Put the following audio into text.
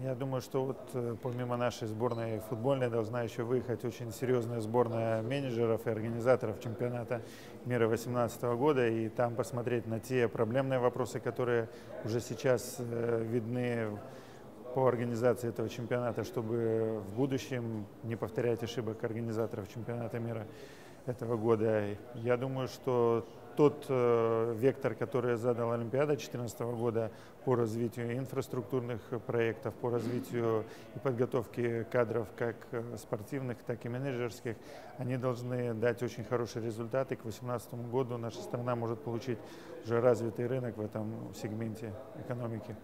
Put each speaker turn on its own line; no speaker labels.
Я думаю, что вот э, помимо нашей сборной футбольной должна еще выехать очень серьезная сборная менеджеров и организаторов чемпионата мира 2018 года. И там посмотреть на те проблемные вопросы, которые уже сейчас э, видны по организации этого чемпионата, чтобы в будущем не повторять ошибок организаторов чемпионата мира этого года. Я думаю, что тот э, вектор, который задал Олимпиада 2014 года по развитию инфраструктурных проектов, по развитию и подготовке кадров как э, спортивных, так и менеджерских, они должны дать очень хорошие результаты. К 2018 году наша страна может получить уже развитый рынок в этом сегменте экономики.